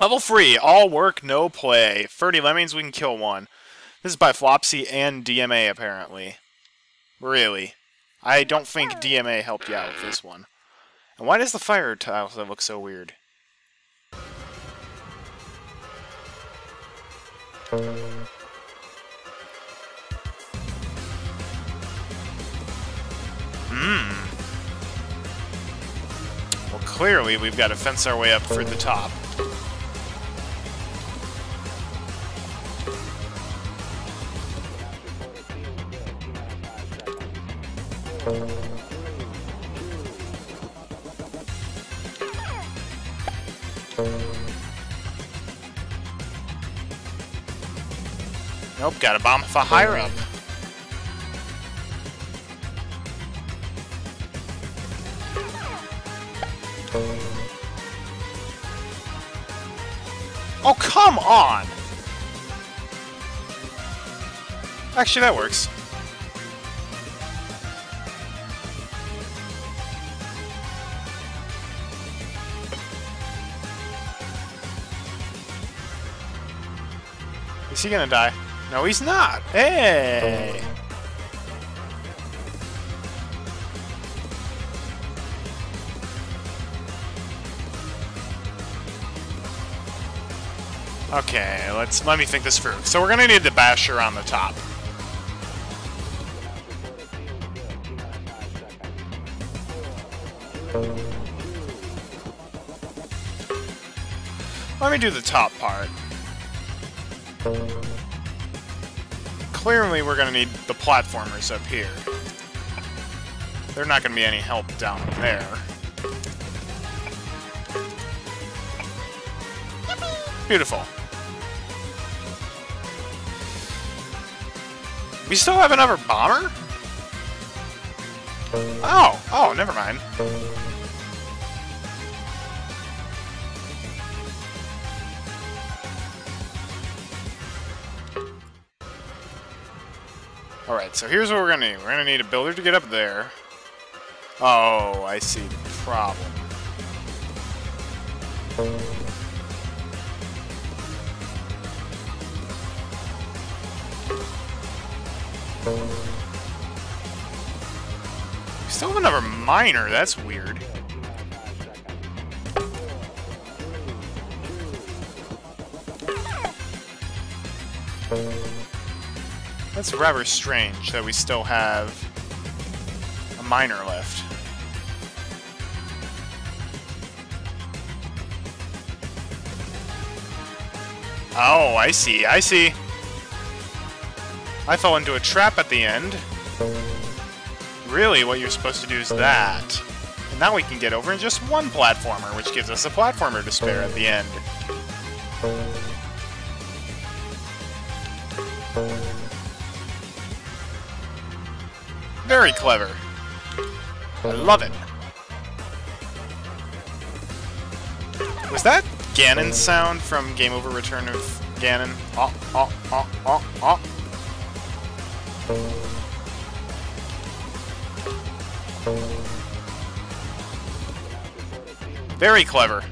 Level 3, all work, no play. 30 lemmings, we can kill one. This is by Flopsy and DMA, apparently. Really. I don't think DMA helped you out with this one. And why does the fire tile look so weird? Hmm. Well, clearly we've got to fence our way up through the top. Nope, got a bomb for higher up. Oh, come on! Actually, that works. Is he gonna die? No, he's not. Hey! Okay, let's let me think this through. So we're gonna need the basher on the top. Let me do the top part. Clearly we're gonna need the platformers up here. They're not gonna be any help down there. Beautiful. We still have another bomber? Oh, oh, never mind. So here's what we're gonna need. We're gonna need a builder to get up there. Oh, I see the problem. We still have another miner, that's weird. That's rather strange that we still have a miner left. Oh, I see, I see. I fell into a trap at the end. Really, what you're supposed to do is that. And now we can get over in just one platformer, which gives us a platformer to spare at the end. Very clever. I love it. Was that Ganon's sound from Game Over Return of Ganon? Oh, oh, oh, oh, oh. Very clever.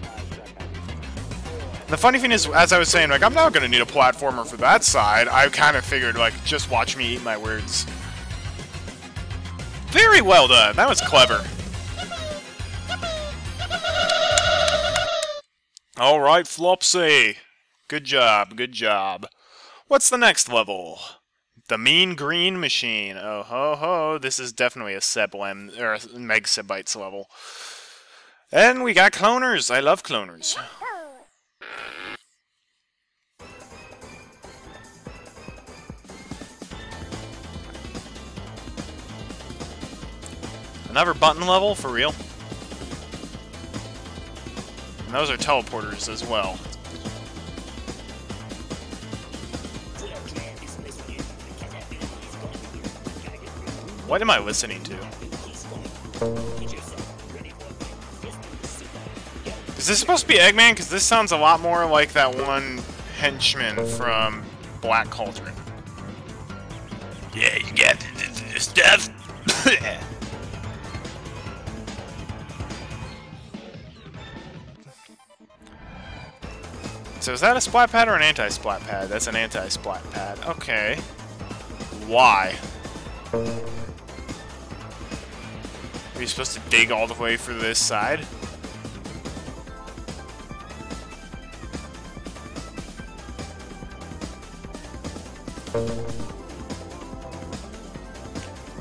The funny thing is, as I was saying, like, I'm not to need a platformer for that side. I kind of figured, like, just watch me eat my words. Very well done. That was clever. All right, Flopsy. Good job, good job. What's the next level? The Mean Green Machine. Oh ho ho, this is definitely a Seblem, or a Meg Sebites level. And we got cloners. I love cloners. Another button level, for real? And those are teleporters as well. What am I listening to? Is this supposed to be Eggman? Because this sounds a lot more like that one henchman from Black Cauldron. Yeah, you got the stuff. So is that a splat pad or an anti-splat pad? That's an anti-splat pad. Okay. Why? Are you supposed to dig all the way for this side?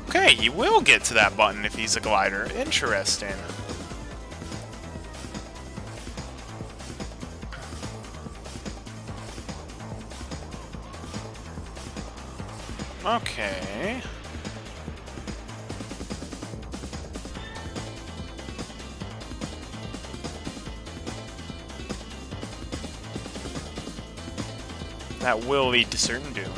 Okay, he will get to that button if he's a glider. Interesting. Okay. That will lead to certain doom.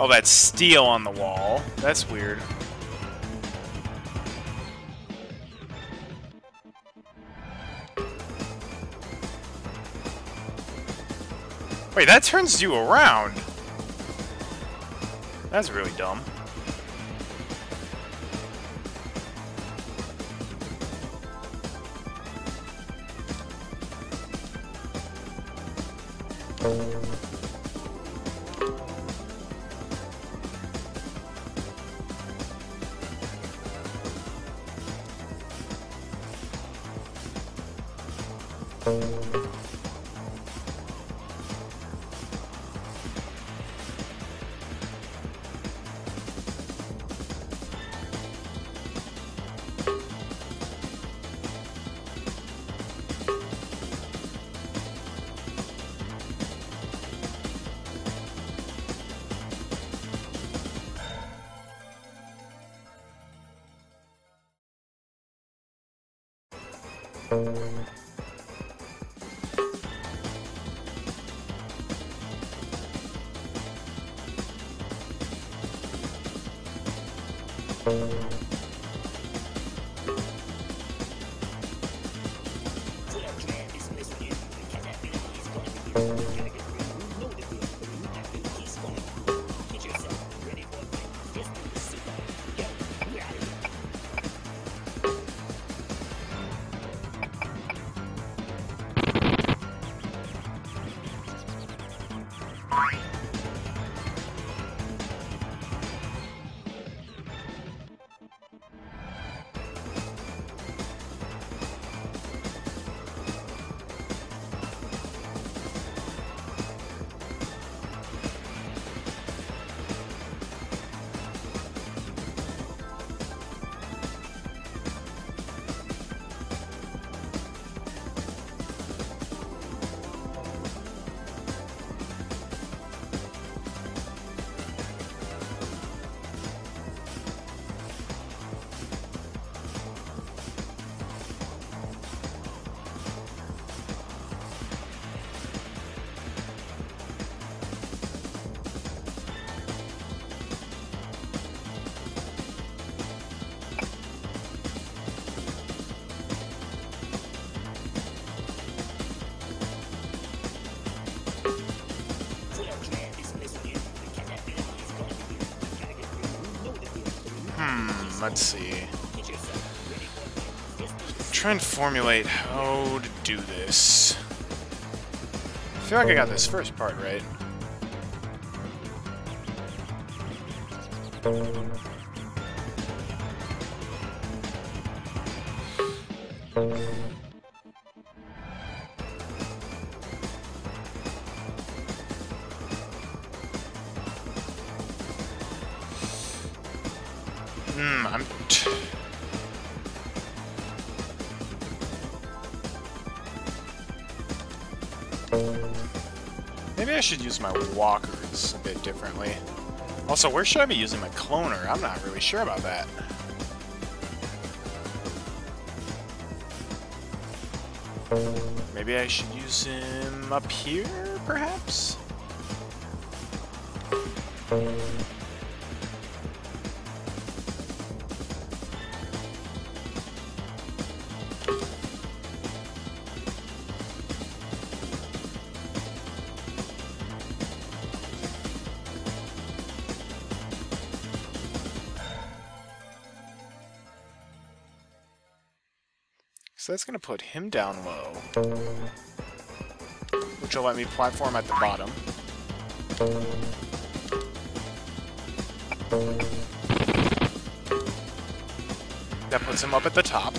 Oh, that's steel on the wall. That's weird. Wait, that turns you around. That's really dumb. Let's see. Try and formulate how to do this. I feel like I got this first part right. Should use my walkers a bit differently. Also, where should I be using my cloner? I'm not really sure about that. Maybe I should use him up here, perhaps? So that's going to put him down low. Which will let me platform at the bottom. That puts him up at the top.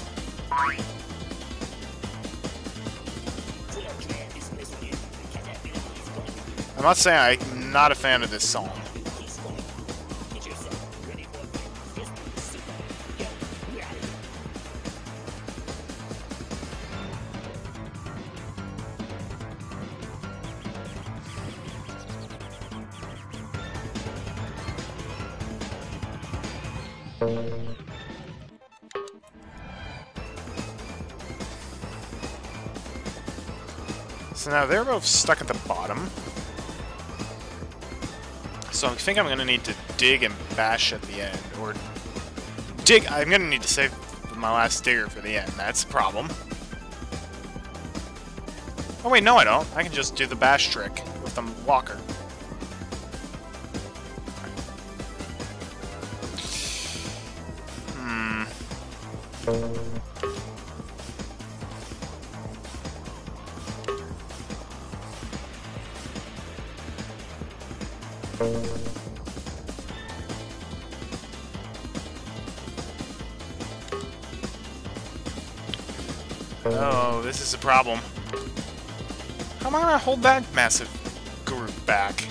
I'm not saying I'm not a fan of this song. They're both stuck at the bottom. So I think I'm going to need to dig and bash at the end. Or dig... I'm going to need to save my last digger for the end. That's a problem. Oh wait, no I don't. I can just do the bash trick with the walker. Hmm. This is a problem. How am I gonna hold that massive group back?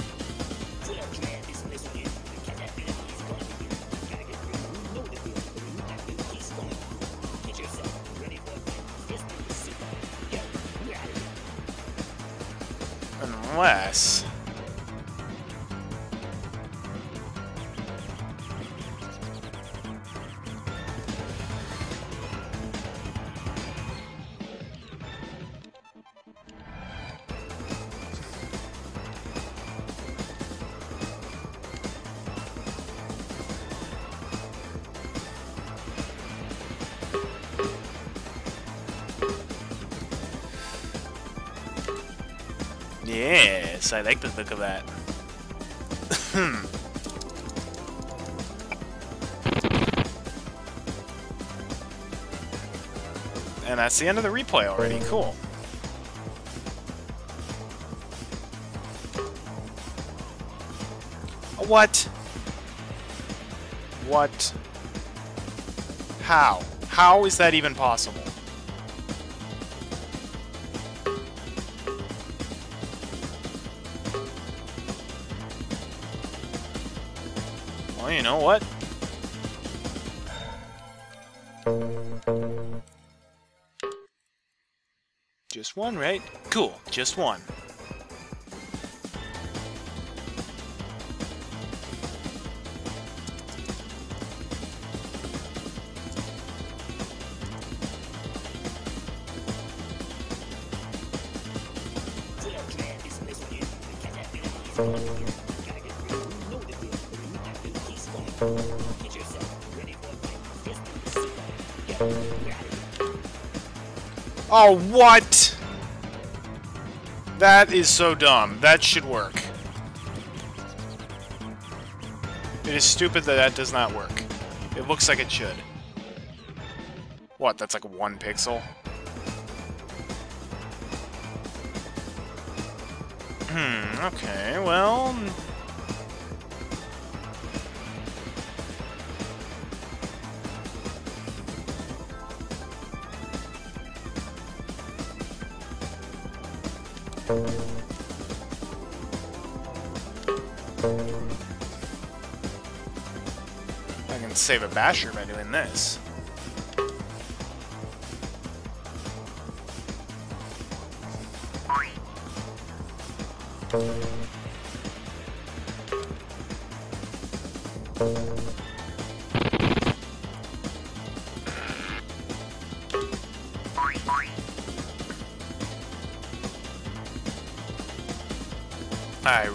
Yes, I like the look of that. Hmm. and that's the end of the replay already. Cool. What? What? How? How is that even possible? Know what? Just one, right? Cool, just one. Oh, what? That is so dumb. That should work. It is stupid that that does not work. It looks like it should. What, that's like one pixel? Hmm, okay, well... I can save a basher by doing this.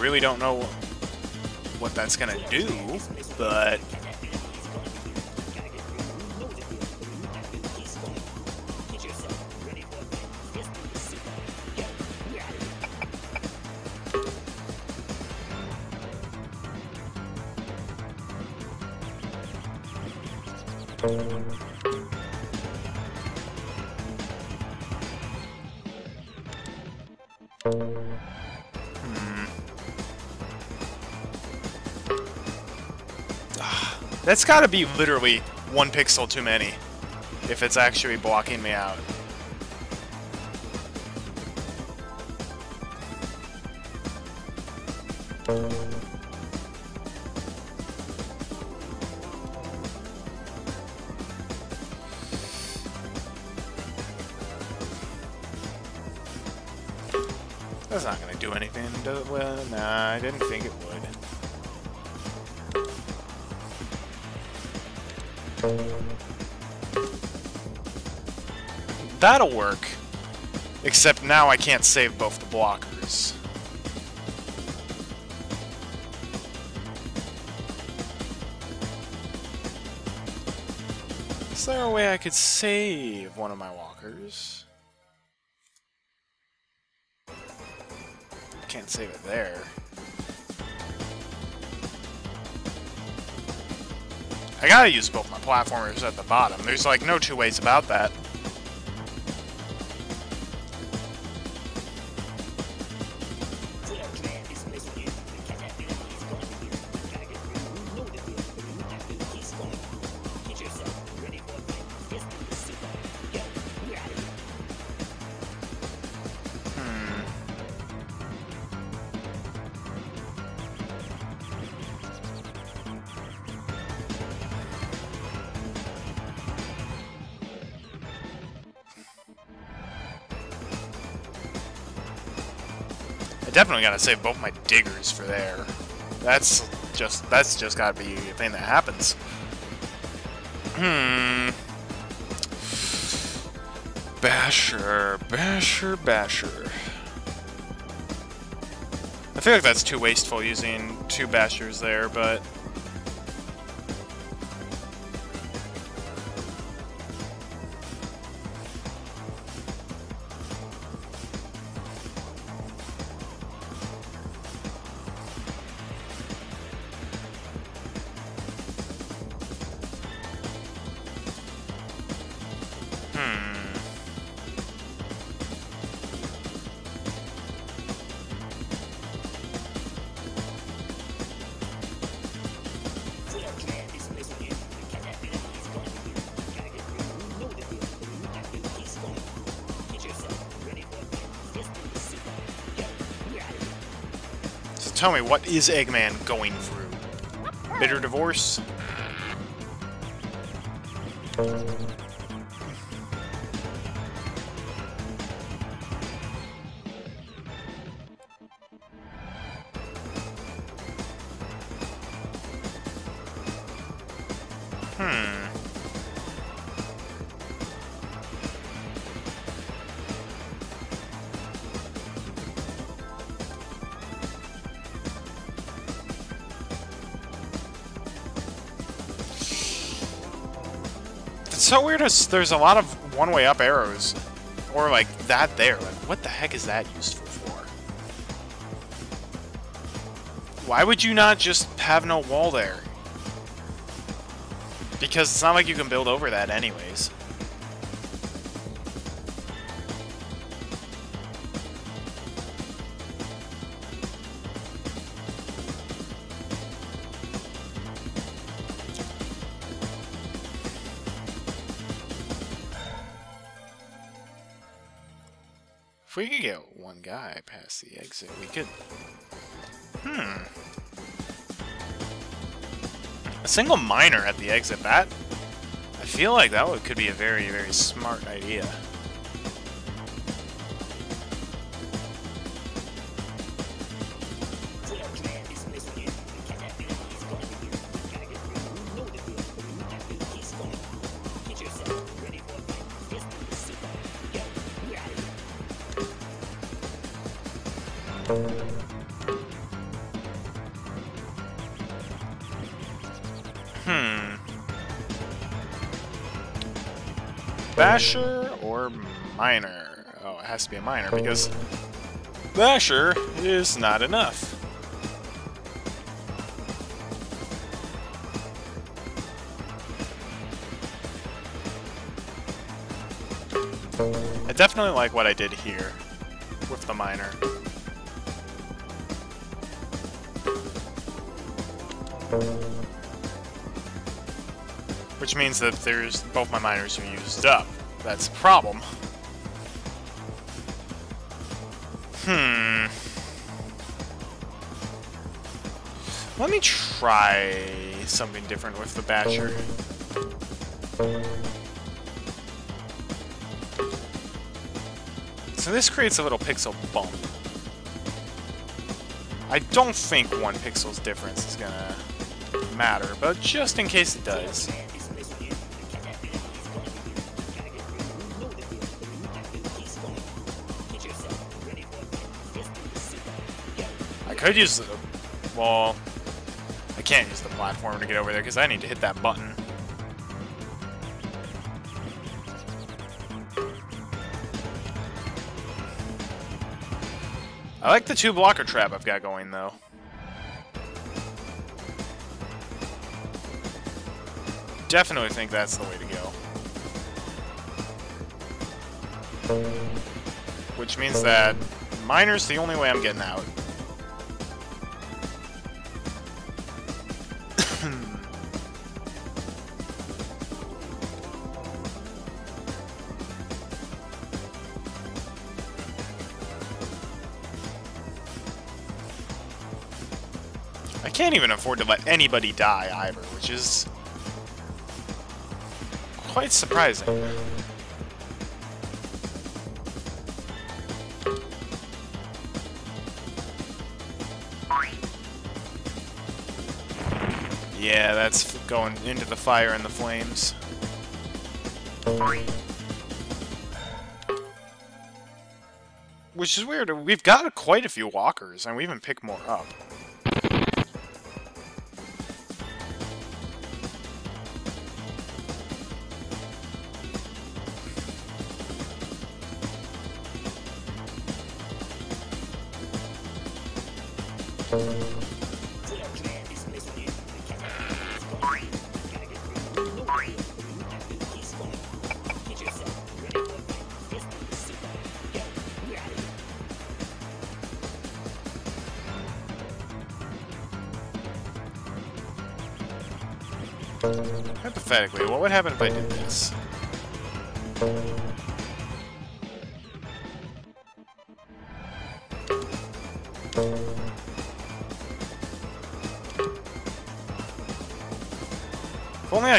really don't know what that's going to do, but... That's gotta be literally one pixel too many. If it's actually blocking me out. That's not gonna do anything, does it? Well, nah, I didn't think it would. That'll work. Except now I can't save both the blockers. Is there a way I could save one of my walkers? Can't save it there. I gotta use both my platformers at the bottom. There's like no two ways about that. Definitely gotta save both my diggers for there. That's just that's just gotta be a thing that happens. Hmm. Basher, Basher, Basher. I feel like that's too wasteful using two Bashers there, but... tell me, what is Eggman going through? Bitter divorce? As there's a lot of one-way up arrows. Or like that there. Like what the heck is that useful for? Why would you not just have no wall there? Because it's not like you can build over that anyways. We could get one guy past the exit, we could... Hmm. A single miner at the exit, that... I feel like that could be a very, very smart idea. Basher or Miner? Oh, it has to be a Miner because basher is not enough. I definitely like what I did here with the Miner. Which means that there's both my miners are used up. That's a problem. Hmm. Let me try something different with the Basher. So this creates a little pixel bump. I don't think one pixel's difference is gonna matter, but just in case it does. Could use the... well... I can't use the platform to get over there because I need to hit that button. I like the two blocker trap I've got going, though. Definitely think that's the way to go. Which means that miner's the only way I'm getting out. Can't even afford to let anybody die either, which is quite surprising. Yeah, that's going into the fire and the flames. Which is weird. We've got quite a few walkers, and we even pick more up. Hypothetically, what would happen if I did this?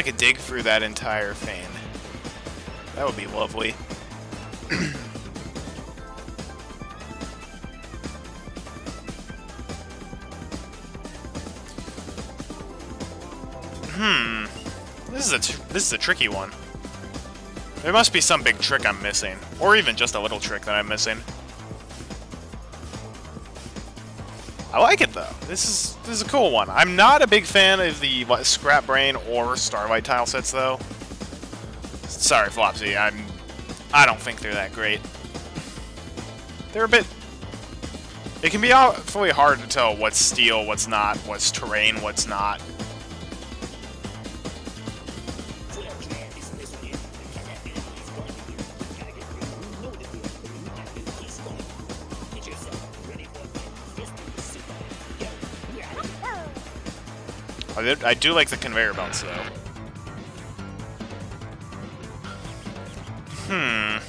Could dig through that entire fane. That would be lovely. Hmm. This is a this is a tricky one. There must be some big trick I'm missing, or even just a little trick that I'm missing. I like it though. This is this is a cool one. I'm not a big fan of the what, Scrap Brain or Starlight tile sets though. Sorry, Flopsy. I'm I don't think they're that great. They're a bit. It can be awfully hard to tell what's steel, what's not, what's terrain, what's not. I do like the conveyor belts, though. Hmm.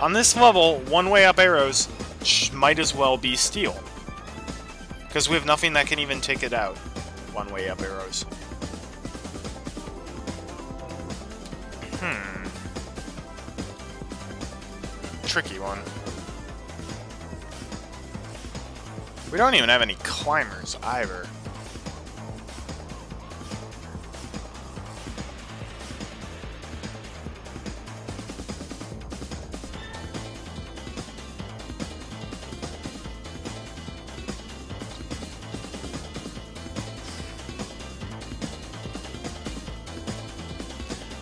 On this level, one-way up arrows might as well be steel. Because we have nothing that can even take it out. One-way up arrows. Hmm. Tricky one. We don't even have any climbers either.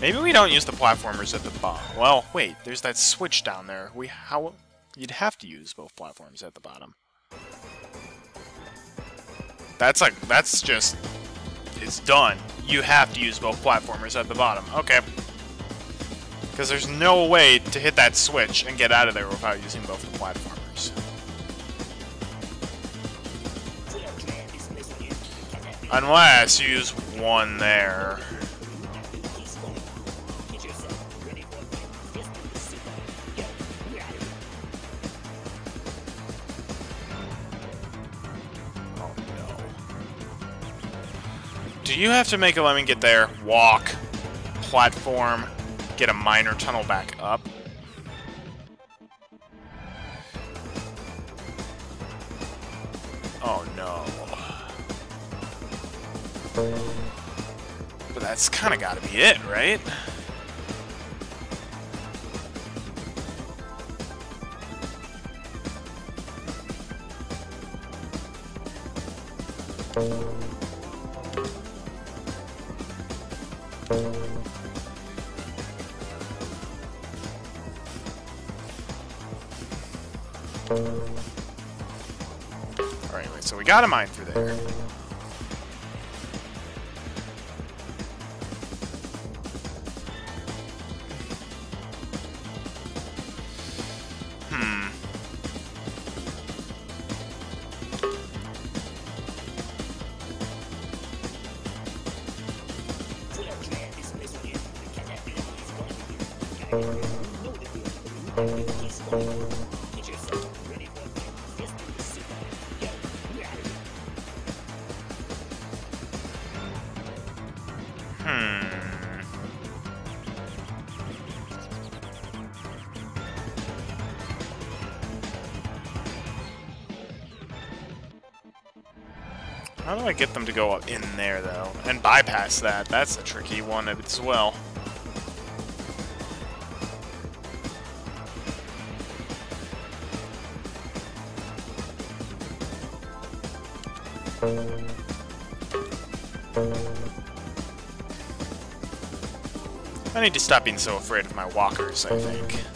Maybe we don't use the platformers at the bottom. Well, wait, there's that switch down there. We how you'd have to use both platforms at the bottom. That's like, that's just, it's done. You have to use both platformers at the bottom. Okay. Because there's no way to hit that switch and get out of there without using both the platformers. Unless you use one there. You have to make a lemon get there? Walk. Platform. Get a miner tunnel back up. Oh no. But that's kind of got to be it, right? Alright, so we got a mine through there. I get them to go up in there, though? And bypass that? That's a tricky one as well. I need to stop being so afraid of my walkers, I think.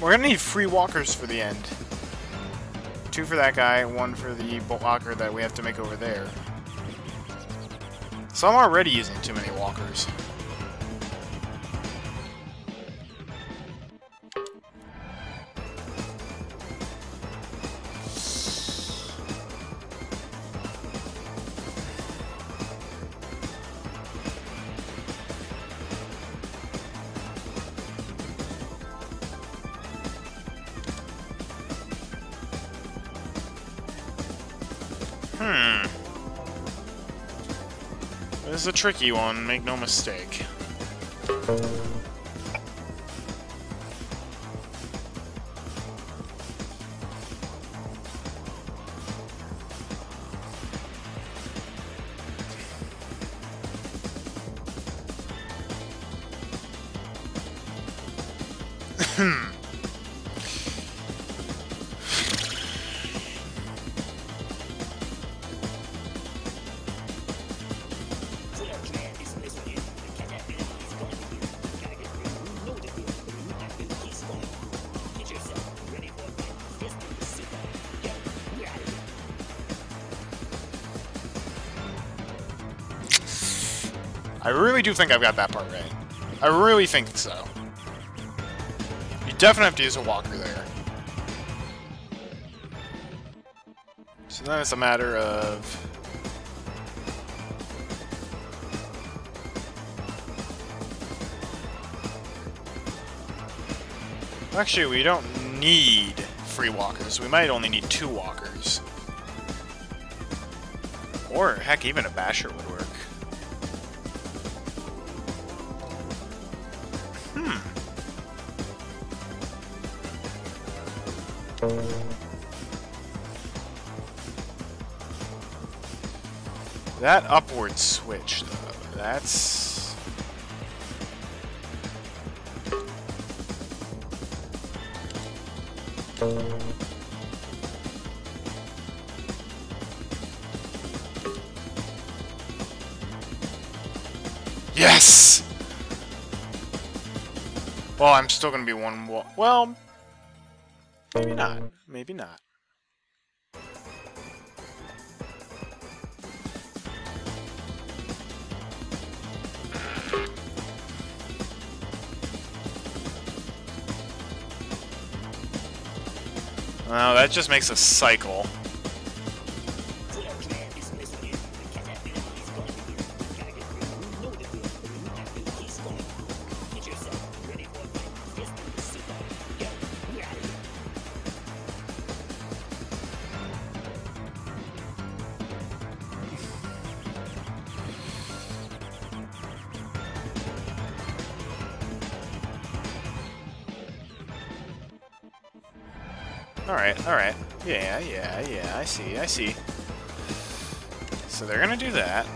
We're gonna need free walkers for the end. Two for that guy, one for the walker that we have to make over there. So I'm already using too many walkers. Tricky one, make no mistake. I really do think I've got that part right. I really think so. You definitely have to use a walker there. So then it's a matter of... Actually, we don't need free walkers. We might only need two walkers. Or, heck, even a basher would That upward switch, though, that's... Yes! Well, I'm still gonna be one well... Maybe not. Maybe not. Well, that just makes a cycle. Yeah, yeah, I see, I see. So they're gonna do that.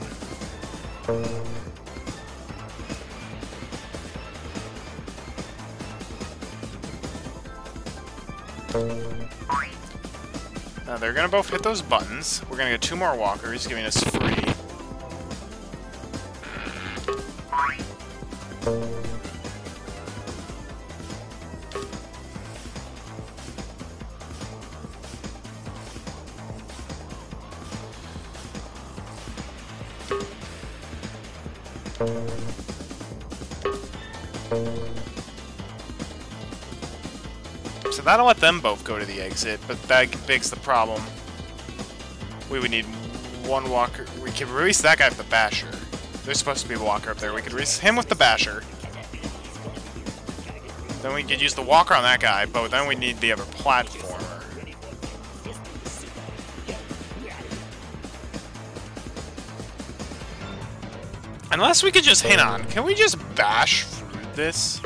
Now they're gonna both hit those buttons. We're gonna get two more walkers, giving us free. So that'll let them both go to the exit, but that begs the problem. We would need one walker. We could release that guy with the basher. There's supposed to be a walker up there. We could release him with the basher. Then we could use the walker on that guy, but then we need the other platformer. Unless we could just hang on. Can we just bash through this?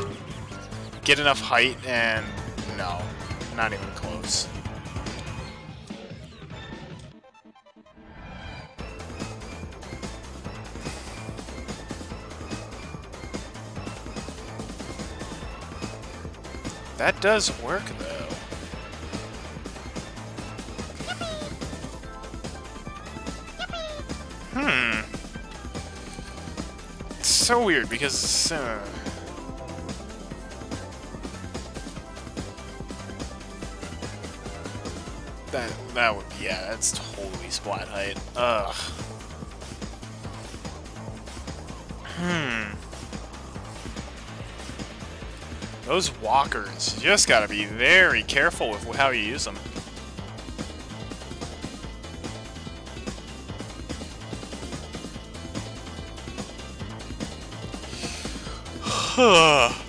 Get enough height and... No. Not even close. That does work, though. So weird because... Uh, that, that would. Yeah, that's totally splat height. Ugh. Hmm. Those walkers, you just gotta be very careful with how you use them. Huh.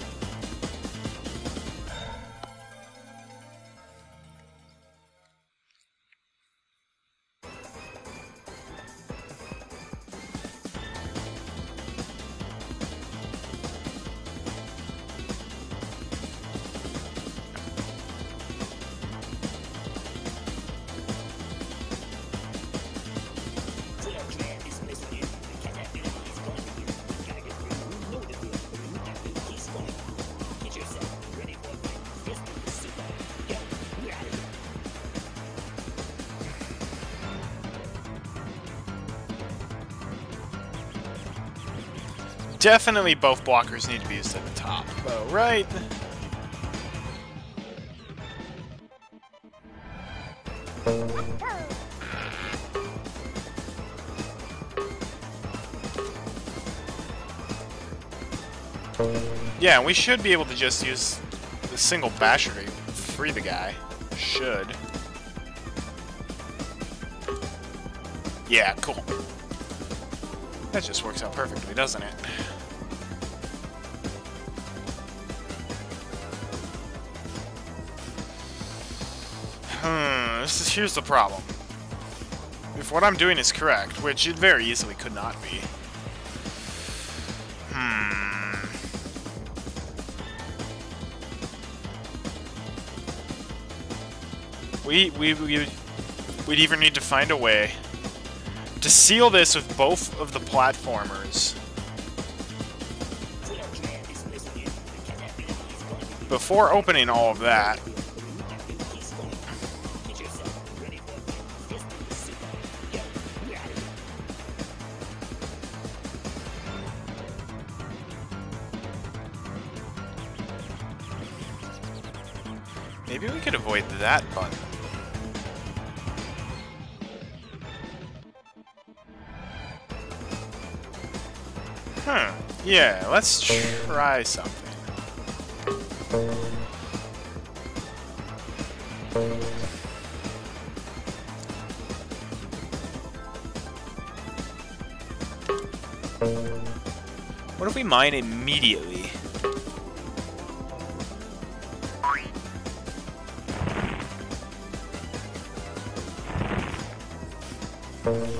Definitely both blockers need to be used at the top, though, right? Yeah, we should be able to just use the single basher to free the guy. Should. Yeah, cool. That just works out perfectly, doesn't it? Hmm, this is, here's the problem. If what I'm doing is correct, which it very easily could not be. Hmm. We, we, we, we'd even need to find a way to seal this with both of the platformers. Before opening all of that, Maybe we could avoid that button. Huh. Yeah, let's try something. What if we mine immediately? And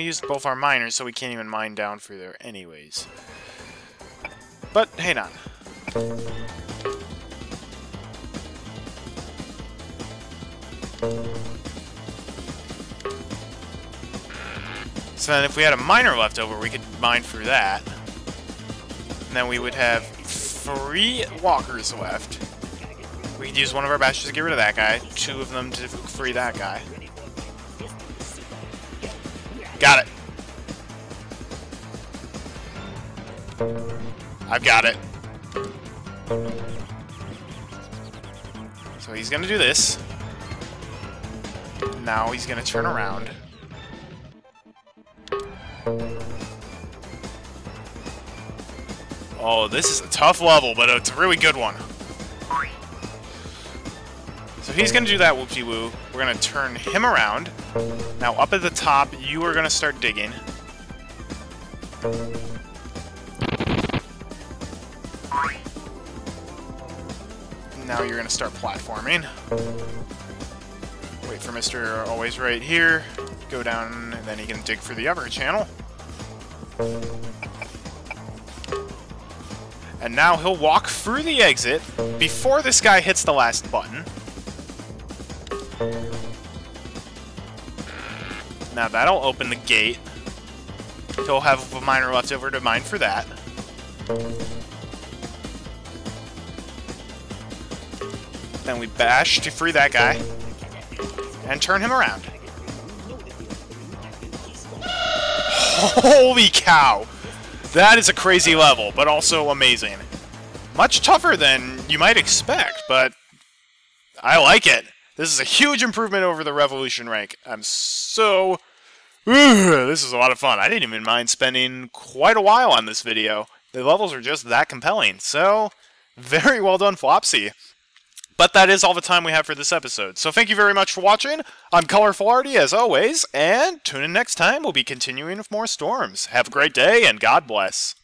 we used both our miners, so we can't even mine down through there anyways. But, hang on. So then if we had a miner left over, we could mine through that. And then we would have three walkers left. We could use one of our bashes to get rid of that guy, two of them to free that guy. Got it. I've got it. So he's gonna do this. Now he's gonna turn around. Oh, this is a tough level, but it's a really good one. So he's going to do that whoop-de-woo. We're going to turn him around. Now, up at the top, you are going to start digging. Now you're going to start platforming. Wait for Mr. Always right here. Go down, and then he can dig for the other channel. And now he'll walk through the exit before this guy hits the last button. Now that'll open the gate. He'll have a miner left over to mine for that. Then we bash to free that guy. And turn him around. Holy cow! That is a crazy level, but also amazing. Much tougher than you might expect, but I like it. This is a huge improvement over the Revolution rank. I'm so... this is a lot of fun. I didn't even mind spending quite a while on this video. The levels are just that compelling. So, very well done, Flopsy. But that is all the time we have for this episode. So thank you very much for watching. I'm Colorful Arty as always, and tune in next time. We'll be continuing with more storms. Have a great day, and God bless.